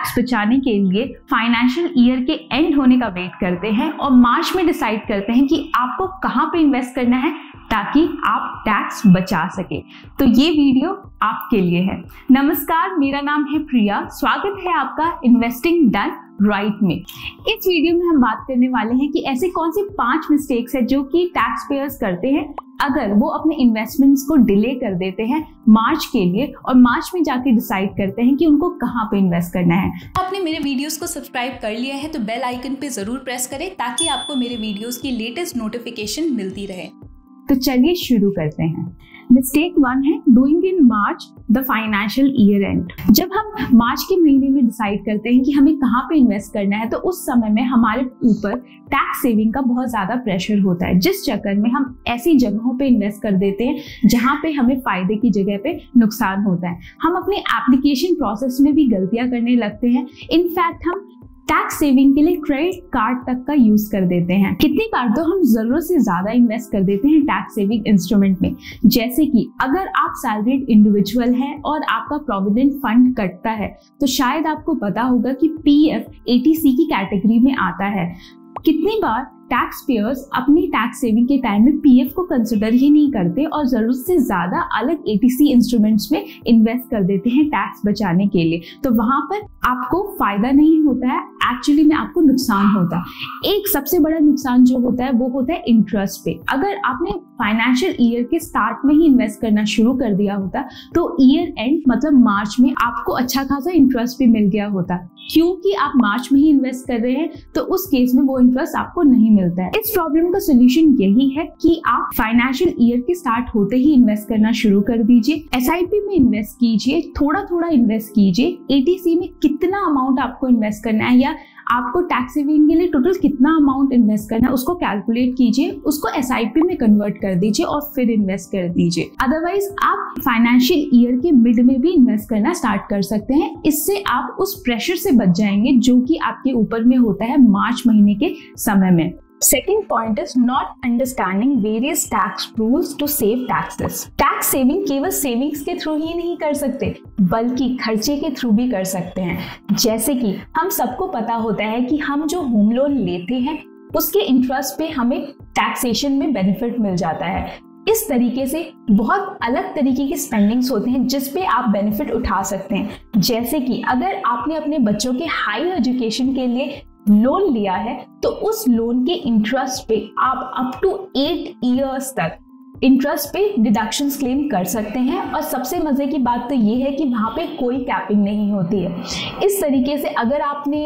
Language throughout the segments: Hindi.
टैक्स बचाने के लिए फाइनेंशियल ईयर के एंड होने का वेट करते हैं और मार्च में डिसाइड करते हैं कि आपको कहाँ पे इन्वेस्ट करना है ताकि आप टैक्स बचा सके। तो ये वीडियो आपके लिए है। नमस्कार, मेरा नाम है प्रिया। स्वागत है आपका इन्वेस्टिंग डन राइट right में। इस वीडियो में हम बात करने वाले हैं कि ऐसे कौन से पाँच मिस्टेक्स है जो कि टैक्स पेयर्स करते हैं अगर वो अपने इन्वेस्टमेंट्स को डिले कर देते हैं मार्च के लिए और मार्च में जाके डिसाइड करते हैं कि उनको कहाँ पे इन्वेस्ट करना है। आपने मेरे वीडियोस को सब्सक्राइब कर लिया है तो बेल आइकन पे ज़रूर प्रेस करें ताकि आपको मेरे वीडियोस की लेटेस्ट नोटिफिकेशन मिलती रहे। तो चलिए शुरू करते हैं। मिस्टेक वन है doing in March the financial year end जब हम मार्च के महीने में डिसाइड करते हैं कि हमें कहाँ पे इन्वेस्ट करना है तो उस समय में हमारे ऊपर टैक्स सेविंग का बहुत ज़्यादा प्रेशर होता है। जिस चक्कर में हम ऐसी जगहों पे इन्वेस्ट कर देते हैं, जहाँ पे हमें फ़ायदे की जगह पे नुकसान होता है। हम अपने एप्लीकेशन प्रोसेस में भी गलतियाँ करने लगते हैं। इनफैक्ट हम टैक्स सेविंग के लिए क्रेडिट कार्ड तक का यूज़ कर देते हैं। कितनी बार तो हम ज़रूरत से ज़्यादा इन्वेस्ट कर देते हैं टैक्स सेविंग इंस्ट्रूमेंट में। जैसे कि अगर आप सैलरीड इंडिविजुअल है और आपका प्रोविडेंट फंड कटता है तो शायद आपको पता होगा कि पीएफ एटीसी की कैटेगरी में आता है। कितनी बार टैक्स पेयर्स अपनी टैक्स सेविंग के टाइम में पीएफ को कंसिडर ही नहीं करते और ज़रूरत से ज़्यादा अलग एटीसी इंस्ट्रूमेंट्स में इन्वेस्ट कर देते हैं टैक्स बचाने के लिए। तो वहाँ पर आपको फ़ायदा नहीं होता है एक्चुअली में आपको नुकसान होता है। एक सबसे बड़ा नुकसान जो होता है, वो होता है इंटरेस्ट पे। अगर आपने फाइनेंशियल ईयर के स्टार्ट में ही इन्वेस्ट करना शुरू कर दिया होता तो ईयर एंड मतलब मार्च में आपको अच्छा खासा इंटरेस्ट भी मिल गया होता। क्योंकि आप मार्च में ही इन्वेस्ट कर रहे हैं तो उस केस में वो इंटरेस्ट आपको नहीं मिलता है। इस प्रॉब्लम का सोल्यूशन यही है कि आप फाइनेंशियल ईयर के स्टार्ट होते ही इन्वेस्ट करना शुरू कर दीजिए। एसआईपी में इन्वेस्ट कीजिए थोड़ा थोड़ा इन्वेस्ट कीजिए एटीसी में कितना अमाउंट आपको इन्वेस्ट करना है या आपको टैक्स सेविंग के लिए टोटल कितना अमाउंट इन्वेस्ट करना है, उसको कैलकुलेट कीजिए, उसको एसआईपी में कन्वर्ट कर दीजिए और फिर इन्वेस्ट कर दीजिए। अदरवाइज़ आप फाइनेंशियल ईयर के मिड में भी इन्वेस्ट करना स्टार्ट कर सकते हैं। इससे आप उस प्रेशर से बच जाएँगे जो कि आपके ऊपर में होता है मार्च महीने के समय में। Second point is not understanding various tax rules to save taxes. Tax saving केवल सेविंग्स के थ्रू ही नहीं कर सकते, बल्कि खर्चे के थ्रू भी कर सकते हैं। जैसे कि हम सबको पता होता है कि हम जो होम लोन लेते हैं, उसके इंटरेस्ट पे हमें टैक्सेशन में बेनिफिट मिल जाता है। इस तरीके से बहुत अलग तरीके के स्पेंडिंग्स होते हैं जिस पे आप बेनिफिट उठा सकते हैं। जैसे कि अगर आपने अपने बच्चों के हाई एजुकेशन के लिए लोन लिया है तो उस लोन के इंटरेस्ट पे आप अप टू एट ईयर्स तक इंटरेस्ट पे डिडक्शन क्लेम कर सकते हैं। और सबसे मज़े की बात तो ये है कि वहाँ पे कोई कैपिंग नहीं होती है। इस तरीके से अगर आपने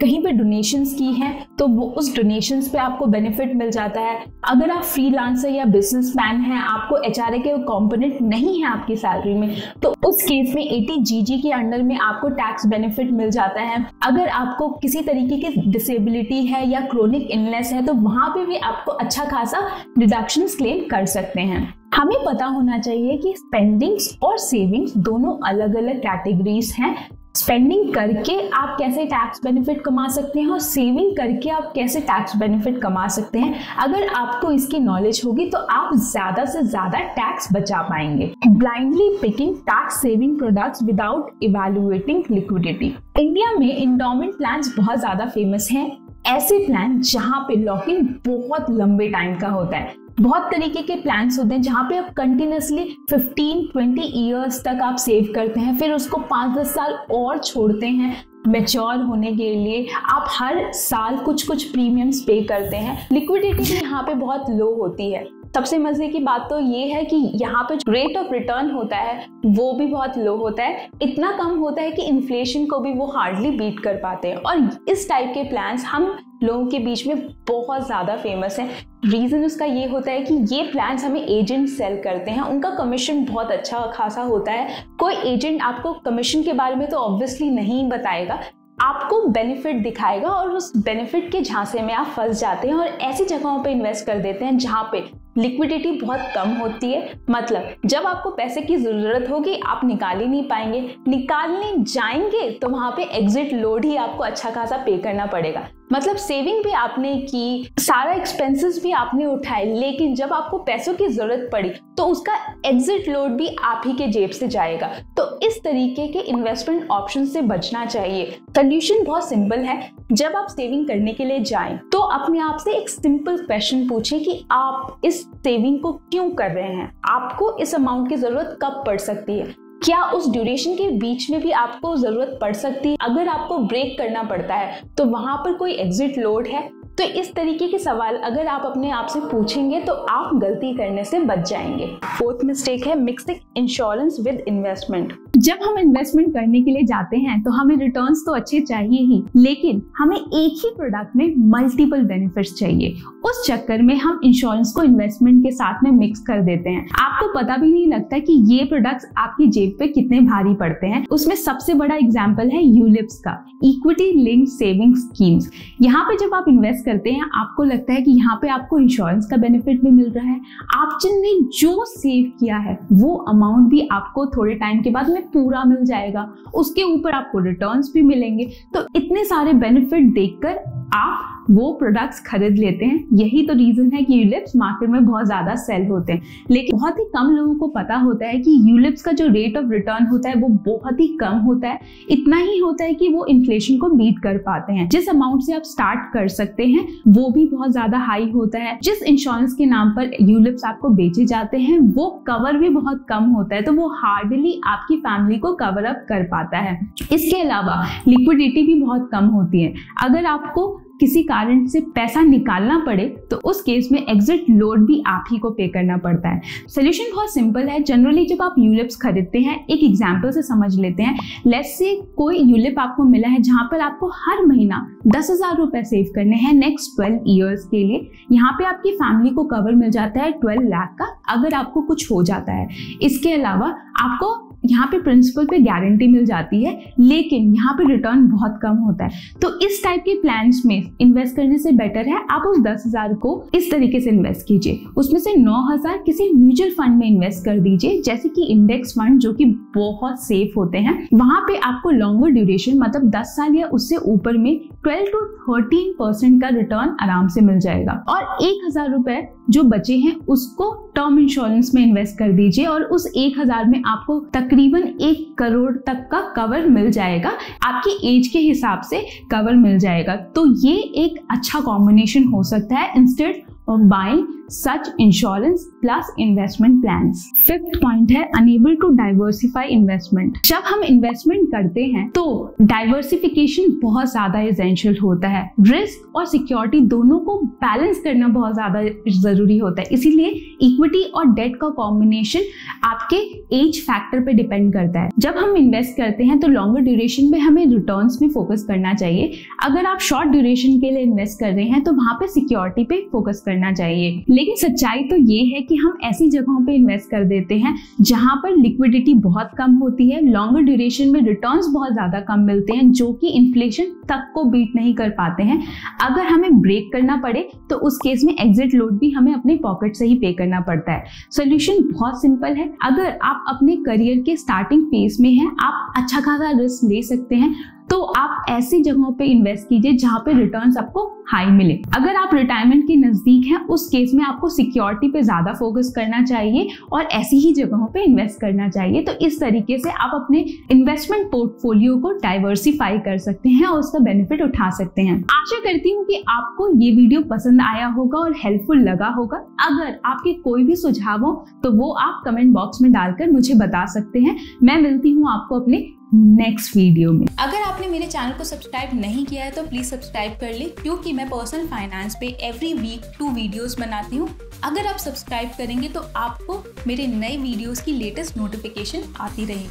कहीं पे डोनेशंस की हैं तो वो उस डोनेशंस पे आपको बेनिफिट मिल जाता है। अगर आप फ्रीलांसर या बिजनेसमैन हैं, आपको एच के कॉम्पोनेंट नहीं है आपकी सैलरी में तो उस केस में एटी जी के अंडर में आपको टैक्स बेनिफिट मिल जाता है। अगर आपको किसी तरीके की डिसेबिलिटी है या क्रोनिक इलनेस है तो वहाँ पे भी आपको अच्छा खासा डिडक्शन क्लेम कर सकते हैं। हमें पता होना चाहिए कि स्पेंडिंग्स और सेविंग्स दोनों अलग अलग कैटेगरीज हैं। स्पेंडिंग करके आप कैसे टैक्स बेनिफिट कमा सकते हैं और सेविंग करके आप कैसे टैक्स बेनिफिट कमा सकते हैं। अगर आपको इसकी नॉलेज होगी तो आप ज़्यादा से ज़्यादा टैक्स बचा पाएँगे। Blindly picking tax saving products without evaluating liquidity India में इंडोमेंट प्लान बहुत ज़्यादा फ़ेमस है। ऐसे प्लान जहाँ पे लॉकिंग बहुत लंबे टाइम का होता है। बहुत तरीके के प्लान्स होते हैं जहाँ पे आप कंटिन्यूसली 15 20 इयर्स तक आप सेव करते हैं, फिर उसको पाँच दस साल और छोड़ते हैं मेच्योर होने के लिए। आप हर साल कुछ कुछ प्रीमियम्स पे करते हैं। लिक्विडिटी यहाँ पे बहुत लो होती है। सबसे मज़े की बात तो ये है कि यहाँ पे जो रेट ऑफ़ रिटर्न होता है, वो भी बहुत लो होता है। इतना कम होता है कि इन्फ्लेशन को भी वो हार्डली बीट कर पाते हैं। और इस टाइप के प्लान्स हम लोगों के बीच में बहुत ज़्यादा फ़ेमस है। रीज़न उसका ये होता है कि ये प्लान्स हमें एजेंट सेल करते हैं। उनका कमीशन बहुत अच्छा खासा होता है। कोई एजेंट आपको कमीशन के बारे में तो ऑब्वियसली नहीं बताएगा। आपको बेनिफिट दिखाएगा और उस बेनिफिट के झांसे में आप फंस जाते हैं और ऐसी जगहों पे इन्वेस्ट कर देते हैं जहाँ पे लिक्विडिटी बहुत कम होती है। मतलब जब आपको पैसे की ज़रूरत होगी, आप निकाल ही नहीं पाएँगे। निकालने जाएँगे तो वहाँ पे एग्जिट लोड ही आपको अच्छा खासा पे करना पड़ेगा। मतलब सेविंग भी आपने की, सारा एक्सपेंसेस भी आपने उठाए, लेकिन जब आपको पैसों की ज़रूरत पड़ी तो उसका एग्जिट लोड भी आप ही के जेब से जाएगा। तो इस तरीके के इन्वेस्टमेंट ऑप्शन से बचना चाहिए। कंडीशन बहुत सिंपल है। जब आप सेविंग करने के लिए जाएँ तो अपने आप से एक सिंपल क्वेश्चन पूछें कि आप इस सेविंग को क्यों कर रहे हैं? आपको इस अमाउंट की ज़रूरत कब पड़ सकती है? क्या उस ड्यूरेशन के बीच में भी आपको ज़रूरत पड़ सकती है? अगर आपको ब्रेक करना पड़ता है तो वहाँ पर कोई एग्जिट लोड है? तो इस तरीके के सवाल अगर आप अपने आप से पूछेंगे तो आप गलती करने से बच जाएँगे। फोर्थ मिस्टेक है मिक्सिंग इंश्योरेंस विद इन्वेस्टमेंट जब हम इन्वेस्टमेंट करने के लिए जाते हैं तो हमें रिटर्न्स तो अच्छे चाहिए ही लेकिन हमें एक ही प्रोडक्ट में मल्टीपल बेनिफिट्स चाहिए। उस चक्कर में हम इंश्योरेंस को इन्वेस्टमेंट के साथ में मिक्स कर देते हैं। आपको पता भी नहीं लगता कि ये प्रोडक्ट्स आपकी जेब पे कितने भारी पड़ते हैं। उसमें सबसे बड़ा एग्ज़ाम्पल है यूलिप्स का इक्विटी लिंक सेविंग स्कीम्स यहाँ पे जब आप इन्वेस्ट करते हैं, आपको लगता है कि यहाँ पे आपको इंश्योरेंस का बेनिफिट भी मिल रहा है। आपने जो सेव किया है, वो अमाउंट भी आपको थोड़े टाइम के बाद में पूरा मिल जाएगा। उसके ऊपर आपको रिटर्न्स भी मिलेंगे। तो इतने सारे बेनिफिट देखकर आप वो प्रोडक्ट्स खरीद लेते हैं, यही तो रीजन है कि यूलिप्स मार्केट में बहुत ज़्यादा सेल होते हैं। लेकिन बहुत ही कम लोगों को पता होता है कि यूलिप्स का जो रेट ऑफ़ रिटर्न होता है, वो बहुत ही कम होता है। इतना ही होता है कि वो इन्फ्लेशन को बीट कर पाते हैं। जिस अमाउंट से आप स्टार्ट कर सकते हैं, वो भी बहुत ज़्यादा हाई होता है। जिस इंश्योरेंस के नाम पर यूलिप्स आपको बेचे जाते हैं, वो कवर भी बहुत कम होता है। तो वो हार्डली आपकी फैमिली को कवर अप कर पाता है। इसके अलावा लिक्विडिटी भी बहुत कम होती है। अगर आपको किसी कारण से पैसा निकालना पड़े तो उस केस में एग्जिट लोड भी आप ही को पे करना पड़ता है। सोल्यूशन बहुत सिंपल है। जनरली जब आप यूलिप्स खरीदते हैं, एक एग्ज़ाम्पल से समझ लेते हैं। लेट्स से कोई यूलिप आपको मिला है, जहाँ पर आपको हर महीना दस हज़ार रुपए सेव करने हैं नेक्स्ट ट्वेल्व ईयर्स के लिए। यहाँ पे आपकी फैमिली को कवर मिल जाता है ट्वेल्व लाख का, अगर आपको कुछ हो जाता है। इसके अलावा आपको यहाँ पे प्रिंसिपल पे गारंटी मिल जाती है, लेकिन यहाँ पे रिटर्न बहुत कम होता है। तो इस टाइप के प्लान्स में इन्वेस्ट करने से बेटर है, आप उस दस हज़ार को इस तरीके से इन्वेस्ट कीजिए। उसमें से नौ हज़ार किसी म्यूचुअल फंड में इन्वेस्ट कर दीजिए, जैसे कि इंडेक्स फंड जो कि बहुत सेफ़ होते हैं। वहाँ पे आपको लॉन्गर ड्यूरेशन मतलब दस साल या उससे ऊपर में ट्वेल्व टू थर्टीन परसेंट का रिटर्न आराम से मिल जाएगा। और एक हज़ार रुपए जो बचे हैं, उसको टर्म इंश्योरेंस में इन्वेस्ट कर दीजिए, और उस एक हज़ार में आपको तकरीबन एक करोड़ तक का कवर मिल जाएगा। आपकी एज के हिसाब से कवर मिल जाएगा। तो ये एक अच्छा कॉम्बिनेशन हो सकता है। Instead of buying such insurance plus investment plan fifth point है अनेबल टू डाइवर्सिफाई इन्वेस्टमेंट जब हम इन्वेस्टमेंट करते हैं तो डाइवर्सिफिकेशन बहुत ज़्यादा एसेंशियल होता है। रिस्क और सिक्योरिटी दोनों को बैलेंस करना बहुत ज़्यादा ज़रूरी होता है। इसीलिए इक्विटी और डेट का कॉम्बिनेशन आपके एज फैक्टर पे डिपेंड करता है। जब हम इन्वेस्ट करते हैं तो लॉन्गर ड्यूरेशन में हमें रिटर्न्स में फोकस करना चाहिए। अगर आप शॉर्ट ड्यूरेशन के लिए इन्वेस्ट कर रहे हैं तो वहाँ पे सिक्योरिटी पे फोकस करना चाहिए। लेकिन सच्चाई तो ये है कि हम ऐसी जगहों पे इन्वेस्ट कर देते हैं जहाँ पर लिक्विडिटी बहुत कम होती है लॉन्गर ड्यूरेशन में रिटर्न्स बहुत ज़्यादा कम मिलते हैं, जो कि इन्फ्लेशन तक को बीट नहीं कर पाते हैं। अगर हमें ब्रेक करना पड़े तो उस केस में एग्जिट लोड भी हमें अपने पॉकेट से ही पे करना पड़ता है। सोल्यूशन बहुत सिंपल है। अगर आप अपने करियर के स्टार्टिंग फ़ेज़ में हैं, आप अच्छा खासा रिस्क ले सकते हैं तो आप ऐसी जगहों पे इन्वेस्ट कीजिए जहाँ पे रिटर्न आपको हाई मिले। अगर आप रिटायरमेंट के नज़दीक हैं, उस केस में आपको सिक्योरिटी पे ज़्यादा फोकस करना चाहिए और ऐसी ही जगहों पे इन्वेस्ट करना चाहिए तो इस तरीके से आप अपने इन्वेस्टमेंट पोर्टफोलियो को डाइवर्सिफाई कर सकते हैं और उसका बेनिफिट उठा सकते हैं। आशा करती हूँ कि आपको ये वीडियो पसंद आया होगा और हेल्पफुल लगा होगा। अगर आपके कोई भी सुझाव हो तो वो आप कमेंट बॉक्स में डालकर मुझे बता सकते हैं। मैं मिलती हूँ आपको अपने नेक्स्ट वीडियो में। अगर आपने मेरे चैनल को सब्सक्राइब नहीं किया है तो प्लीज़ सब्सक्राइब कर ले, क्योंकि मैं पर्सनल फाइनेंस पे एवरी वीक टू वीडियोस बनाती हूँ। अगर आप सब्सक्राइब करेंगे तो आपको मेरे नए वीडियोस की लेटेस्ट नोटिफिकेशन आती रहेगी।